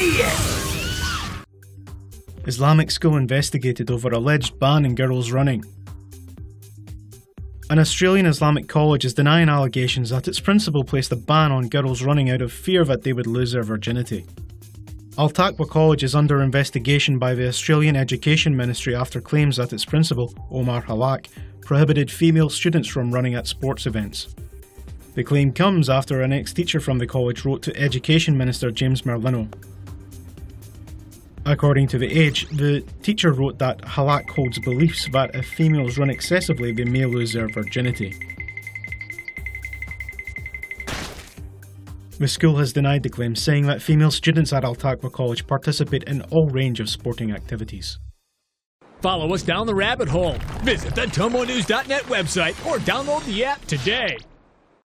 Idiot! Islamic school investigated over alleged ban in girls running. An Australian Islamic college is denying allegations that its principal placed a ban on girls running out of fear that they would lose their virginity. Al Taqwa College is under investigation by the Australian Education Ministry after claims that its principal, Omar Hallak, prohibited female students from running at sports events. The claim comes after an ex teacher from the college wrote to Education Minister James Merlino. According to The Age, the teacher wrote that Hallak holds beliefs that if females run excessively, they may lose their virginity. The school has denied the claim, saying that female students at Al Taqwa College participate in all range of sporting activities. Follow us down the rabbit hole. Visit the TomoNews.net website or download the app today.